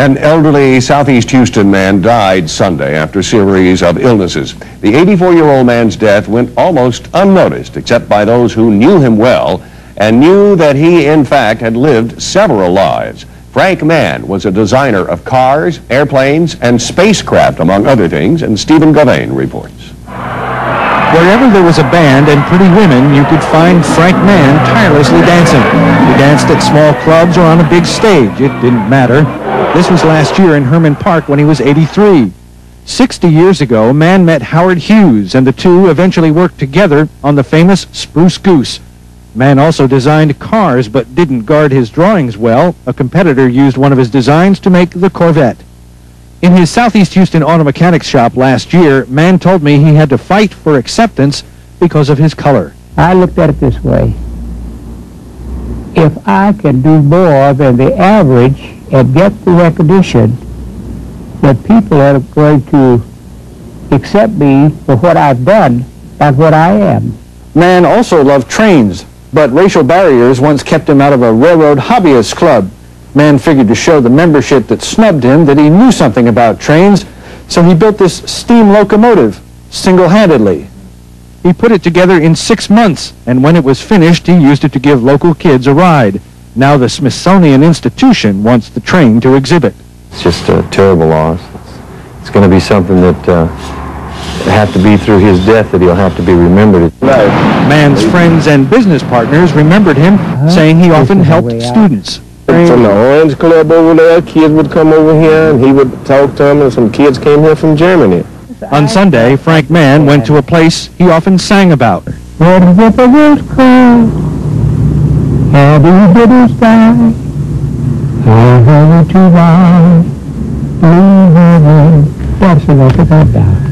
An elderly Southeast Houston man died Sunday after a series of illnesses. The 84-year-old man's death went almost unnoticed, except by those who knew him well and knew that he, in fact, had lived several lives. Frank Mann was a designer of cars, airplanes, and spacecraft, among other things, and Stephen Gavain reports. Wherever there was a band and pretty women, you could find Frank Mann tirelessly dancing. He danced at small clubs or on a big stage. It didn't matter. This was last year in Hermann Park when he was 83. 60 years ago, Mann met Howard Hughes, and the two eventually worked together on the famous Spruce Goose. Mann also designed cars, but didn't guard his drawings well. A competitor used one of his designs to make the Corvette. In his Southeast Houston auto mechanics shop last year, Mann told me he had to fight for acceptance because of his color. I looked at it this way. If I can do more than the average and get the recognition that people are going to accept me for what I've done and what I am. Mann also loved trains, but racial barriers once kept him out of a railroad hobbyist club. Mann figured to show the membership that snubbed him that he knew something about trains, so he built this steam locomotive single-handedly. He put it together in six months, and when it was finished, he used it to give local kids a ride. Now the Smithsonian Institution wants the train to exhibit. It's just a terrible loss. It's, it's going to be something that uh, have to be through his death that he'll have to be remembered. Mann's friends and business partners remembered him, saying he often helped students. From the Orange Club over there, kids would come over here and he would talk to them and some kids came here from Germany. On Sunday, Frank Mann went to a place he often sang about. Where the river cold, how the die, how to ride, blue heaven, that's the way that I die.